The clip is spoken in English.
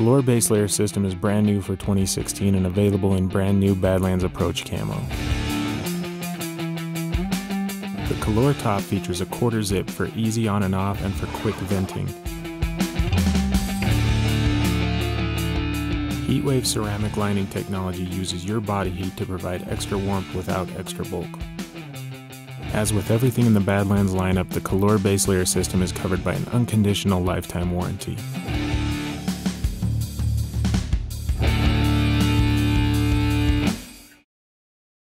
Calor base layer system is brand new for 2016 and available in brand new Badlands Approach camo. The Calor top features a quarter zip for easy on and off and for quick venting. Heatwave ceramic lining technology uses your body heat to provide extra warmth without extra bulk. As with everything in the Badlands lineup, the Calor base layer system is covered by an unconditional lifetime warranty.